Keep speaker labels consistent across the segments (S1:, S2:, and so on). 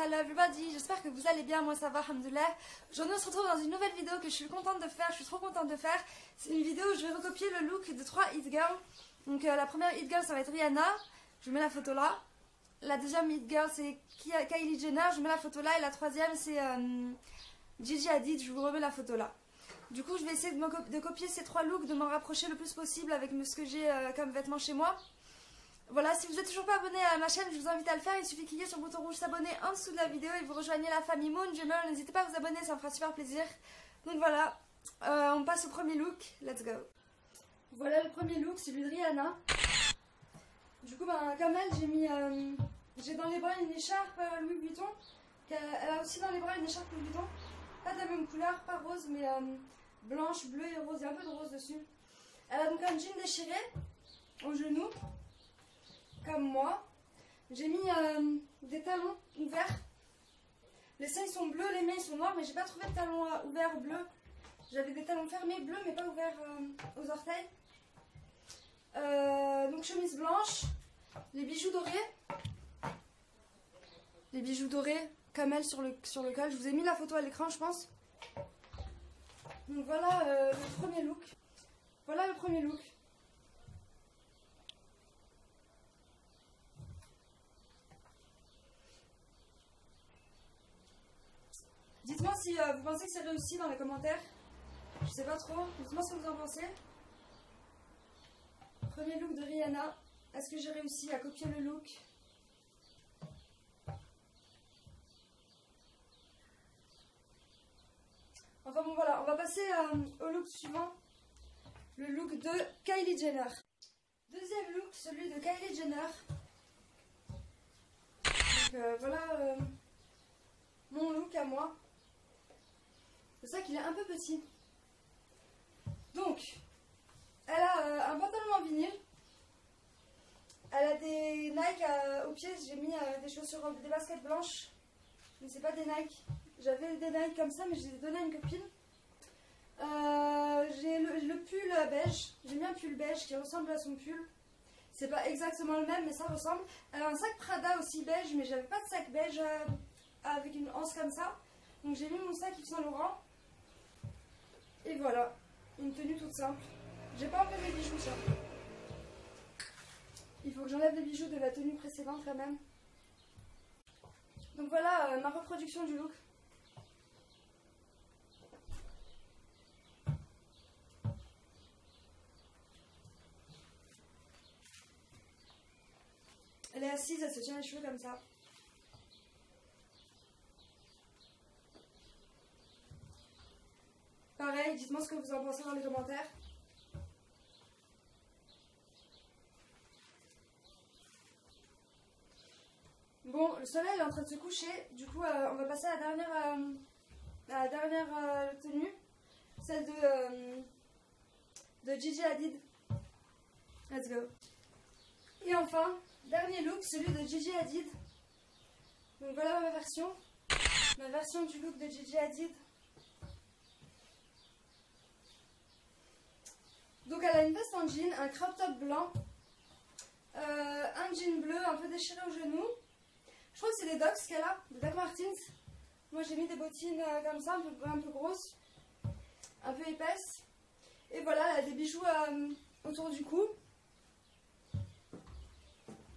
S1: hello everybody, j'espère que vous allez bien, moi ça va, alhamdoulilah. Aujourd'hui on se retrouve dans une nouvelle vidéo que je suis contente de faire, je suis trop contente de faire. C'est une vidéo où je vais recopier le look de trois hit girls. Donc euh, la première hit girl ça va être Rihanna, je mets la photo là. La deuxième hit girl c'est Kylie Jenner, je mets la photo là. Et la troisième c'est euh, Gigi Hadid, je vous remets la photo là. Du coup je vais essayer de, copier ces trois looks, de m'en rapprocher le plus possible avec ce que j'ai euh, comme vêtements chez moi. Voilà, si vous n'êtes toujours pas abonné à ma chaîne, je vous invite à le faire. Il suffit de cliquer sur le bouton rouge s'abonner en dessous de la vidéo et vous rejoignez la famille Moon N'hésitez pas à vous abonner, ça me fera super plaisir. Donc voilà, euh, on passe au premier look. Let's go. Voilà le premier look, celui de Rihanna. Du coup, ben, comme elle, j'ai mis, euh, j'ai dans les bras une écharpe euh, Louis Vuitton. Elle a aussi dans les bras une écharpe Louis Vuitton. Pas de la même couleur, pas rose, mais blanche, bleue et rose. Il y a un peu de rose dessus. Elle a donc un jean déchiré au genou comme moi. J'ai mis euh, des talons ouverts. Les seins sont bleus, les mains sont noirs, mais j'ai pas trouvé de talons euh, ouverts bleus. J'avais des talons fermés bleus, mais pas ouverts euh, aux orteils. donc chemise blanche, les bijoux dorés. Les bijoux dorés, elle sur le, sur le col. Je vous ai mis la photo à l'écran, je pense. Donc voilà le premier look. Voilà le premier look. Dites-moi si euh, vous pensez que c'est réussi dans les commentaires. Je sais pas trop. Dites-moi ce que vous en pensez. Premier look de Rihanna. Est-ce que j'ai réussi à copier le look? Enfin bon voilà, on va passer euh, au look suivant. Le look de Kylie Jenner. Deuxième look, celui de Kylie Jenner. Euh, voilà look à moi. C'est ça qu'il est un peu petit. Donc, elle a euh, un pantalon en vinyle. Elle a des Nike euh, aux pieds. J'ai mis euh, des chaussures, des baskets blanches. Mais c'est pas des Nike. J'avais des Nike comme ça, mais je les ai donné à une copine. j'ai le, pull beige. J'ai mis un pull beige qui ressemble à son pull. C'est pas exactement le même, mais ça ressemble. Elle a un sac Prada aussi beige, mais j'avais pas de sac beige avec une anse comme ça. Donc j'ai mis mon sac Yves Saint Laurent. Et voilà, une tenue toute simple. J'ai pas enlevé mes bijoux, ça. Il faut que j'enlève les bijoux de la tenue précédente quand même. Donc voilà euh, ma reproduction du look. Elle est assise, elle se tient les cheveux comme ça. Dites-moi ce que vous en pensez dans les commentaires. Bon, le soleil est en train de se coucher, du coup euh, on va passer à la dernière, euh, la dernière euh, tenue, celle de, de Gigi Hadid. Let's go. Et enfin, dernier look, celui de Gigi Hadid. Donc voilà ma version, ma version du look de Gigi Hadid. Donc elle a une veste en jean, un crop top blanc, euh, un jean bleu un peu déchiré au genou. Je crois que c'est des Docs qu'elle a, des Doc Martens. Moi j'ai mis des bottines euh, comme ça, un peu, un peu, grosses, un peu épaisses. Et voilà, elle a des bijoux euh, autour du cou.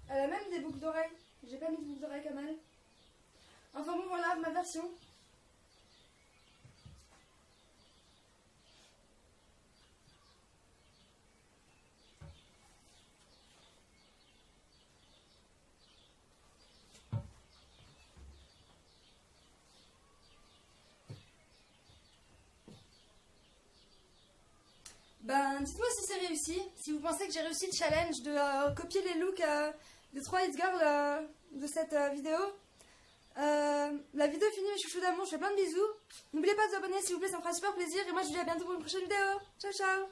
S1: Elle a même des boucles d'oreilles. J'ai pas mis de boucles d'oreilles comme elle. Enfin bon voilà ma version. Ben, dites-moi si c'est réussi, si vous pensez que j'ai réussi le challenge de euh, copier les looks euh, des trois hit girls euh, de cette vidéo. la vidéo est finie, mes chouchous d'amour, je fais plein de bisous. N'oubliez pas de vous abonner s'il vous plaît, ça me fera super plaisir. Et moi, je vous dis à bientôt pour une prochaine vidéo. Ciao, ciao